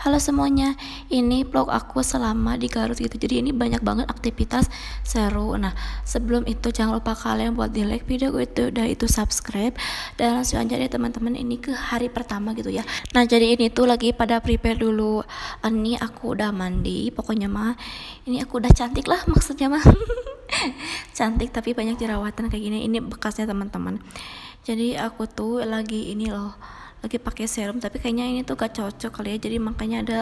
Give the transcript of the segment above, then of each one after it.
Halo semuanya, ini vlog aku selama di Garut gitu. Jadi ini banyak banget aktivitas seru. Nah, sebelum itu jangan lupa kalian buat di like video itu dan itu subscribe dan langsung aja deh teman-teman ini ke hari pertama gitu ya. Nah, jadi ini tuh lagi pada prepare dulu. Ini aku udah mandi, pokoknya mah ini aku udah cantik lah maksudnya mah. cantik tapi banyak jerawatan kayak gini. Ini bekasnya teman-teman. Jadi aku tuh lagi ini loh lagi pakai serum tapi kayaknya ini tuh gak cocok kali ya. Jadi makanya ada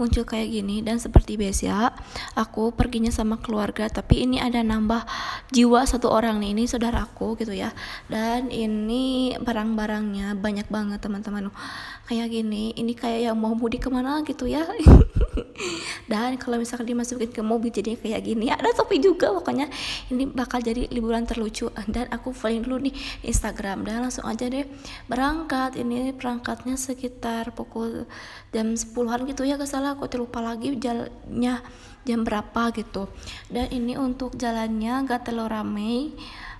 muncul kayak gini. Dan seperti biasa aku perginya sama keluarga tapi ini ada nambah jiwa satu orang nih. Ini saudaraku gitu ya. Dan ini barang-barangnya banyak banget teman-teman. Kayak gini ini kayak yang mau mudik ke mana gitu ya. Dan kalau misalkan dimasukin ke mobil jadi kayak gini. Ada topi juga pokoknya. Ini bakal jadi liburan terlucu. Dan aku follow dulu nih Instagram. Dan langsung aja deh berangkat. Ini berangkatnya sekitar pukul jam 10-an gitu. Ya gak salah aku lupa lagi jalannya jam berapa gitu. Dan ini untuk jalannya gak terlalu ramai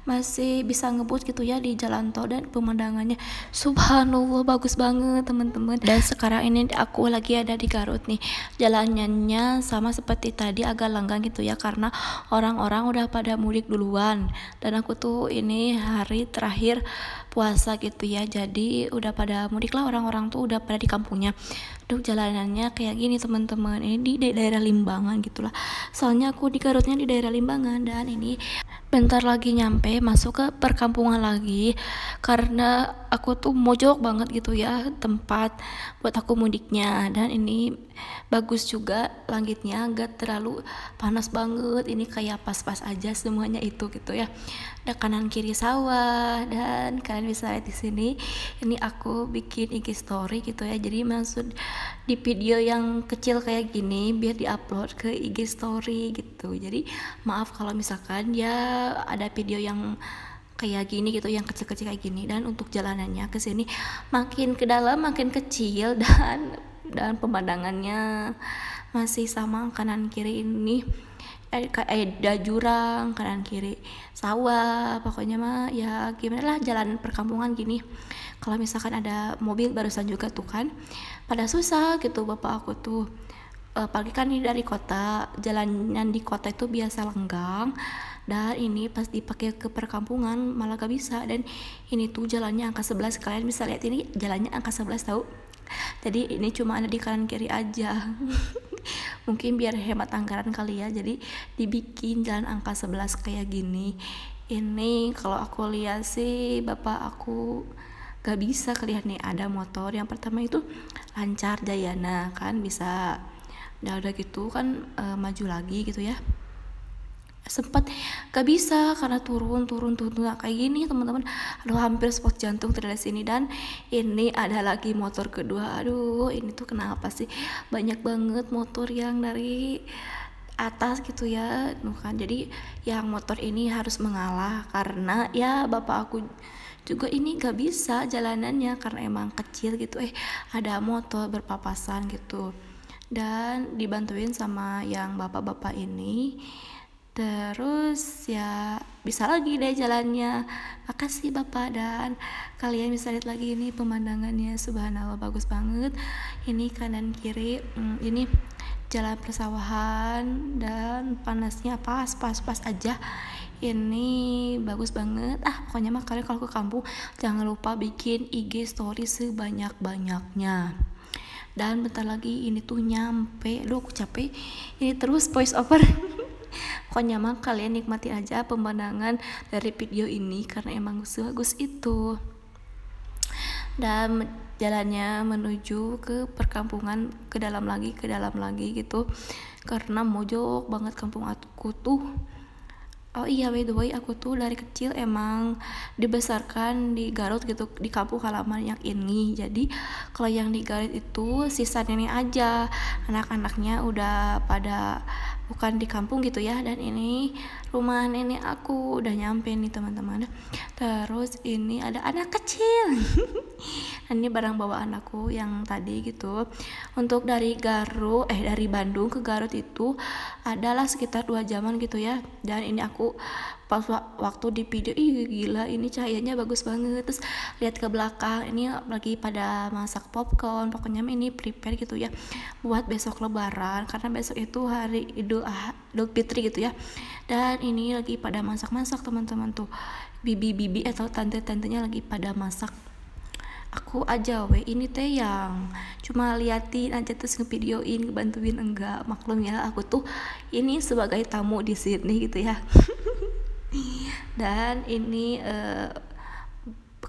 masih bisa ngebut gitu ya di jalan tol dan pemandangannya. Subhanallah bagus banget teman-teman. Dan sekarang ini aku lagi ada di Garut nih. Jalannya sama seperti tadi agak lenggang gitu ya karena orang-orang udah pada mudik duluan. Dan aku tuh ini hari terakhir puasa gitu ya jadi udah pada mudik lah orang-orang tuh udah pada di kampungnya Duh jalanannya kayak gini teman-teman. Ini di daerah Limbangan gitulah. Soalnya aku di Garutnya di daerah Limbangan dan ini bentar lagi nyampe masuk ke perkampungan lagi karena aku tuh mojok banget gitu ya tempat buat aku mudiknya. Dan ini bagus juga langitnya gak terlalu panas banget. Ini kayak pas-pas aja semuanya itu gitu ya ada kanan kiri sawah dan kalian bisa lihat di sini. Ini aku bikin IG story gitu ya. Jadi maksud di video yang kecil kayak gini biar diupload ke IG story gitu. Jadi maaf kalau misalkan ya ada video yang kayak gini gitu yang kecil-kecil kayak gini. Dan untuk jalanannya ke sini makin ke dalam makin kecil dan dan pemandangannya masih sama kanan kiri ini ada jurang kanan kiri sawah pokoknya mah ya gimana lah jalan perkampungan gini. Kalau misalkan ada mobil barusan juga tuh kan pada susah gitu bapak aku tuh. Uh, pagi kan ini dari kota jalanan di kota itu biasa lenggang dan ini pas dipakai ke perkampungan malah gak bisa. Dan ini tuh jalannya angka 11 kalian bisa lihat ini jalannya angka 11 tahu jadi ini cuma ada di kanan kiri aja mungkin biar hemat anggaran kali ya. Jadi dibikin jalan angka 11 kayak gini. Ini kalau aku lihat sih bapak aku gak bisa kelihatan nih ada motor. Yang pertama itu lancar Jayana kan bisa udah udah gitu kan e, maju lagi gitu ya sempat gak bisa karena turun turun turun, turun. Kayak gini teman-teman. Aduh hampir spot jantung dari sini. Dan ini ada lagi motor kedua. Aduh ini tuh kenapa sih? Banyak banget motor yang dari atas gitu ya. Kan jadi yang motor ini harus mengalah karena ya bapak aku juga ini gak bisa jalanannya karena emang kecil gitu. Eh ada motor berpapasan gitu. Dan dibantuin sama yang bapak-bapak ini terus ya bisa lagi deh jalannya. Makasih bapak. Dan kalian bisa lihat lagi ini pemandangannya. Subhanallah bagus banget. Ini kanan kiri hmm, ini jalan persawahan dan panasnya pas pas pas aja. Ini bagus banget. Ah pokoknya mah kalian kalau ke kampung jangan lupa bikin IG story sebanyak banyaknya dan bentar lagi ini tuh nyampe. Lu aku capek. Ini terus voice over pokoknya mah kalian nikmati aja pemandangan dari video ini? Karena emang bagus itu. Dan jalannya menuju ke perkampungan ke dalam lagi ke dalam lagi gitu. Karena mojok banget kampung aku tuh. Oh iya by the way aku tuh dari kecil emang dibesarkan di Garut gitu di kampung halaman yang ini. Jadi kalau yang di Garut itu sisa nenek aja. Anak-anaknya udah pada bukan di kampung gitu ya. Dan ini rumah nenek aku udah nyampe nih teman-teman. Terus ini ada anak kecil. Ini barang bawaan aku yang tadi gitu. Untuk dari Garut eh dari Bandung ke Garut itu adalah sekitar dua jaman gitu ya. Dan ini aku pas waktu di video ih gila ini cahayanya bagus banget. Terus lihat ke belakang ini lagi pada masak popcorn pokoknya ini prepare gitu ya buat besok lebaran karena besok itu hari idul ah idul fitri gitu ya. Dan ini lagi pada masak-masak teman-teman tuh. Bibi-bibi atau tante-tantenya lagi pada masak. Aku aja we ini teh yang cuma liatin aja terus ngevideoin ngebantuin enggak maklum ya aku tuh ini sebagai tamu di sini gitu ya dan ini uh,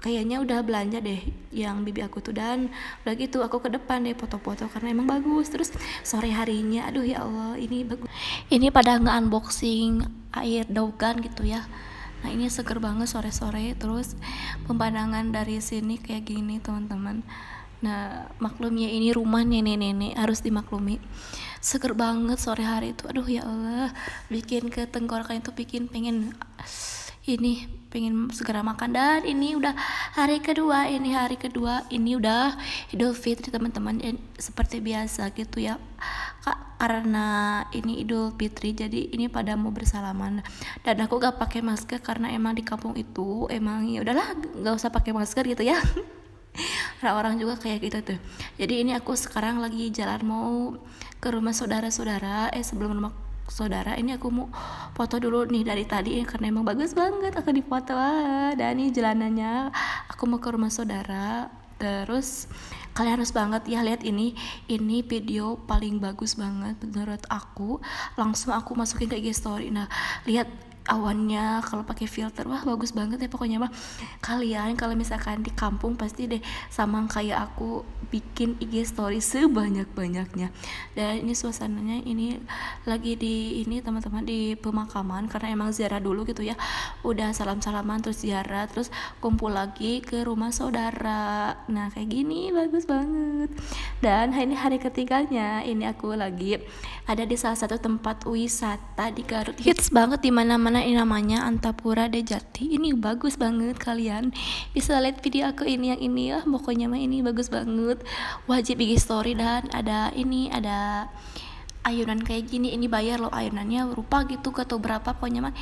kayaknya udah belanja deh yang bibi aku tuh. Dan udah gitu aku ke depan deh foto-foto karena emang bagus. Terus sore harinya aduh ya Allah ini bagus. Ini pada nge-unboxing air dogan gitu ya. Nah ini seger banget sore-sore. Terus pemandangan dari sini kayak gini teman-teman. Nah maklumnya ini rumah nenek-nenek harus dimaklumi. Seger banget sore hari itu. Aduh ya Allah bikin ke tenggorokan itu bikin pengen ini pengen segera makan. Dan ini udah hari kedua ini hari kedua ini udah Idul Fitri teman-teman. Seperti biasa gitu ya kak karena ini Idul Fitri jadi ini pada mau bersalaman. Dan aku gak pakai masker karena emang di kampung itu emang ya udahlah gak usah pakai masker gitu ya. Orang-orang juga kayak gitu tuh. Jadi ini aku sekarang lagi jalan mau ke rumah saudara-saudara. Eh sebelum rumah saudara ini aku mau foto dulu nih dari tadi ya karena emang bagus banget aku dipoto ah, dan ini jalanannya. Aku mau ke rumah saudara. Terus kalian harus banget ya lihat ini. Ini video paling bagus banget menurut aku. Langsung aku masukin ke IG story. Nah lihat awannya kalau pakai filter wah bagus banget ya pokoknya mah. Kalian kalau misalkan di kampung pasti deh sama kayak aku bikin IG story sebanyak banyaknya dan ini suasananya ini lagi di ini teman-teman di pemakaman karena emang ziarah dulu gitu ya. Udah salam salaman terus ziarah terus kumpul lagi ke rumah saudara. Nah kayak gini bagus banget. Dan ini hari ketiganya ini aku lagi ada di salah satu tempat wisata di Garut. Hits banget di mana-mana mana ini namanya Antapura Dejati ini bagus banget kalian. Bisa lihat video aku ini yang ini ya. Pokoknya mah ini bagus banget. Wajib bikin story dan ada ini ada ayunan kayak gini. Ini bayar loh ayunannya. Rupa gitu atau berapa pokoknya mah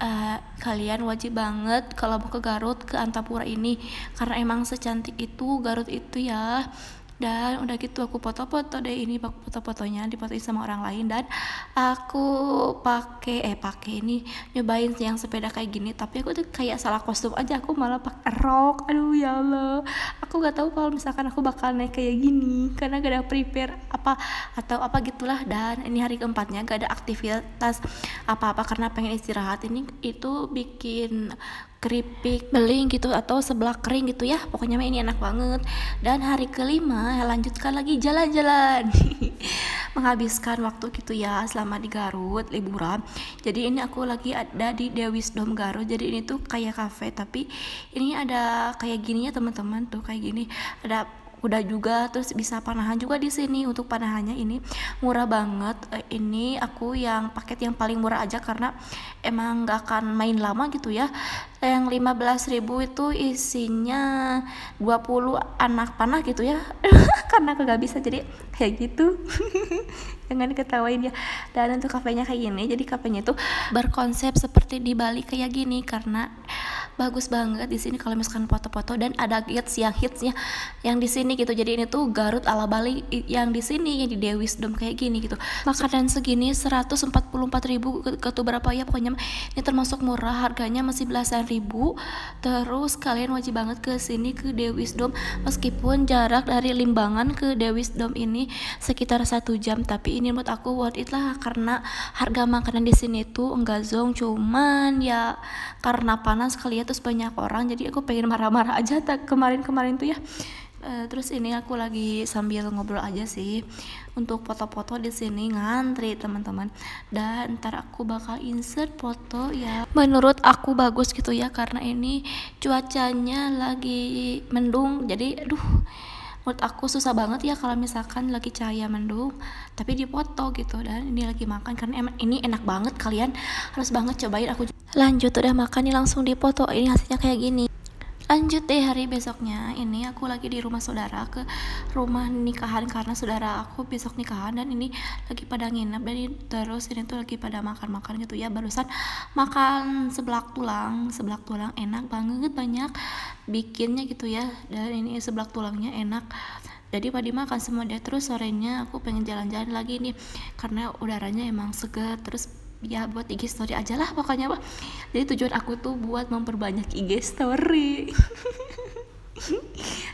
uh, kalian wajib banget kalau mau ke Garut ke Antapura ini. Karena emang secantik itu Garut itu ya dan udah gitu aku foto-foto deh ini foto-fotonya dipotoin sama orang lain. Dan aku pakai eh pakai ini nyobain yang sepeda kayak gini. Tapi aku tuh kayak salah kostum aja aku malah pakai rok. Aduh ya Allah. Aku gak tahu kalau misalkan aku bakal naik kayak gini karena gak ada prepare apa atau apa gitulah. Dan ini hari keempatnya gak ada aktivitas apa-apa karena pengen istirahat. Ini itu bikin keripik beling gitu atau sebelah kering gitu ya. Pokoknya ini enak banget. Dan hari kelima lanjutkan lagi jalan-jalan. Menghabiskan waktu gitu ya selama di Garut liburan. Jadi ini aku lagi ada di Dewis Dom Garut. Jadi ini tuh kayak cafe tapi ini ada kayak gini ya teman-teman tuh kayak gini. Ada udah juga terus bisa panahan juga di sini. Untuk panahannya ini murah banget. Eh, ini aku yang paket yang paling murah aja karena emang gak akan main lama gitu ya yang 15.000 itu isinya 20 anak panah gitu ya. Karena aku gak bisa jadi kayak gitu. Jangan diketawain ya. Dan untuk kafenya kayak gini jadi kafenya itu berkonsep seperti di Bali kayak gini. Karena bagus banget di sini kalau misalkan foto-foto dan ada hits yang hitsnya yang di sini gitu. Jadi ini tuh Garut ala Bali yang di sini yang di Dewis Dom kayak gini gitu. Makanan segini 144 ribu ke, ke berapa ya pokoknya. Ini termasuk murah harganya masih belasan ribu. Terus kalian wajib banget ke sini ke Dewis Dom meskipun jarak dari Limbangan ke Dewis Dom ini sekitar satu jam. Tapi ini menurut aku worth it lah karena harga makanan di sini tuh enggak zong. Cuman ya karena panas kalian terus banyak orang. Jadi aku pengen marah-marah aja kemarin-kemarin tuh ya uh, terus ini aku lagi sambil ngobrol aja sih. Untuk foto-foto di sini ngantri teman-teman. Dan ntar aku bakal insert foto ya menurut aku bagus gitu ya karena ini cuacanya lagi mendung. Jadi aduh menurut aku susah banget ya kalau misalkan lagi cahaya mendung tapi dipoto gitu. Dan ini lagi makan karena emang ini enak banget kalian harus banget cobain. Aku lanjut udah makan nih langsung dipoto. Ini hasilnya kayak gini lanjut deh hari besoknya. Ini aku lagi di rumah saudara ke rumah nikahan karena saudara aku besok nikahan dan ini lagi pada nginep. Dan terus ini tuh lagi pada makan-makan gitu ya. Barusan makan seblak tulang. Seblak tulang enak banget banyak bikinnya gitu ya. Dan ini seblak tulangnya enak. Jadi pada makan semua dia terus sorenya aku pengen jalan-jalan lagi nih karena udaranya emang segar terus ya buat IG story aja lah pokoknya pak. Jadi tujuan aku tuh buat memperbanyak IG story.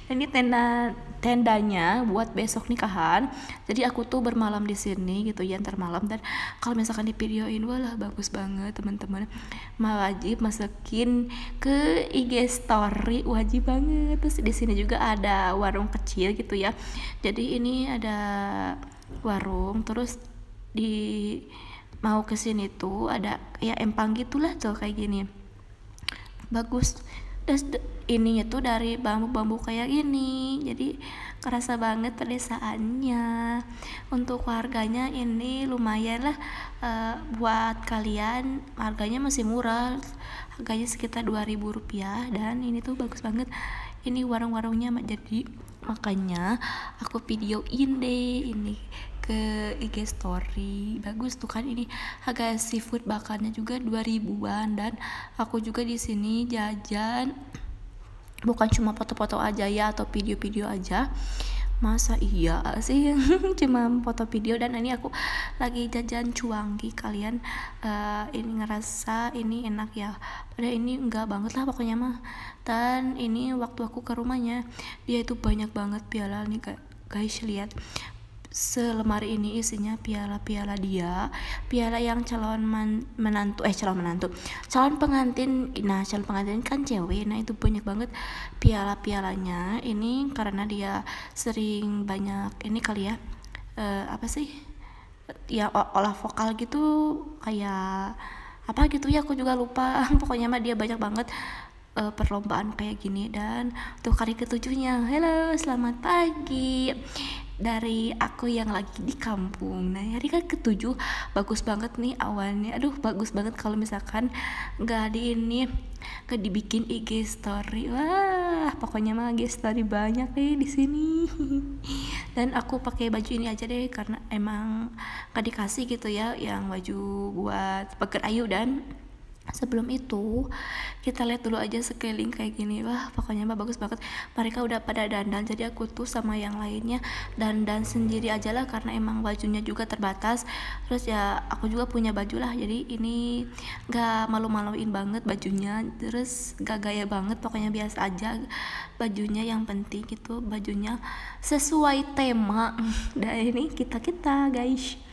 Ini tenda tendanya buat besok nikahan. Jadi aku tuh bermalam di sini gitu ya ntar malam. Dan kalau misalkan di videoin walah bagus banget teman-teman. Wajib masukin ke IG story wajib banget. Terus di sini juga ada warung kecil gitu ya. Jadi ini ada warung terus di mau ke sini tuh ada ya empang gitulah tuh kayak gini. Bagus. Das ininya tuh dari bambu-bambu kayak gini. Jadi kerasa banget pedesaannya untuk warganya ini lumayan lah uh, buat kalian. Harganya masih murah. Harganya sekitar 2000 rupiah. Dan ini tuh bagus banget. Ini warung-warungnya jadi. Makanya aku videoin deh ini ke IG story. Bagus tuh kan ini. Harga seafood bakarnya juga 2000-an dan aku juga di sini jajan bukan cuma foto-foto aja ya atau video-video aja. Masa iya sih? Cuma foto video dan ini aku lagi jajan cuangki. Kalian uh, ini ngerasa ini enak ya? Pada ini enggak banget lah pokoknya mah. Dan ini waktu aku ke rumahnya dia itu banyak banget piala nih guys lihat selemari ini isinya piala-piala dia. Piala yang calon man, menantu eh calon menantu. Calon pengantin nah calon pengantin kan cewek. Nah itu banyak banget piala-pialanya. Ini karena dia sering banyak ini kali ya uh, apa sih? Ya olah vokal gitu kayak apa gitu ya aku juga lupa. Pokoknya mah dia banyak banget uh, perlombaan kayak gini. Dan untuk hari ketujuhnya. Halo selamat pagi. Dari aku yang lagi di kampung. Nah hari kan ketujuh bagus banget nih awalnya. Aduh bagus banget kalau misalkan nggak di ini nggak dibikin IG story. Wah pokoknya mah IG story banyak nih di sini. Dan aku pakai baju ini aja deh karena emang gak dikasih gitu ya yang baju buat peker ayu dan sebelum itu kita lihat dulu aja sekeliling kayak gini. Wah pokoknya mah bagus banget. Mereka udah pada dandan jadi aku tuh sama yang lainnya dandan sendiri aja lah karena emang bajunya juga terbatas. Terus ya aku juga punya baju lah jadi ini gak malu-maluin banget bajunya. Terus gak gaya banget pokoknya biasa aja bajunya. Yang penting gitu bajunya sesuai tema. Dan ini kita kita guys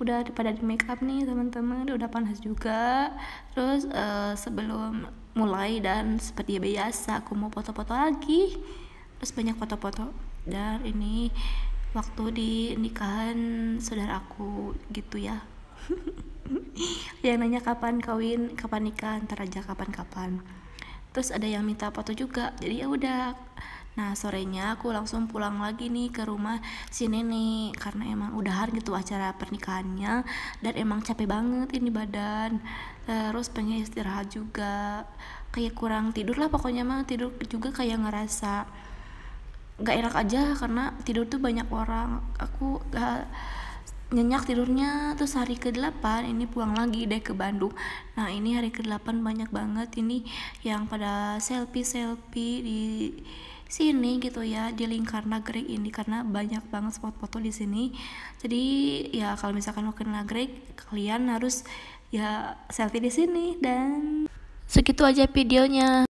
udah pada di make up nih teman-teman. Udah panas juga. Terus uh, sebelum mulai dan seperti biasa aku mau foto-foto lagi. Terus banyak foto-foto. Dan ini waktu di nikahan saudara aku gitu ya. Yang nanya kapan kawin kapan nikah ntar aja kapan-kapan. Terus ada yang minta foto juga. Jadi ya udah Nah sorenya aku langsung pulang lagi nih ke rumah si nenek karena emang udahan gitu acara pernikahannya dan emang capek banget ini badan. Terus pengen istirahat juga kayak kurang tidur lah pokoknya mah tidur juga kayak ngerasa gak enak aja karena tidur tuh banyak orang. Aku gak nyenyak tidurnya terus hari ke-8 ini pulang lagi deh ke Bandung. Nah ini hari ke-8 banyak banget ini yang pada selfie-selfie di sini gitu ya di lingkar nagrek ini karena banyak banget spot foto di sini. Jadi ya kalau misalkan mau ke nagrek kalian harus ya selfie di sini dan segitu aja videonya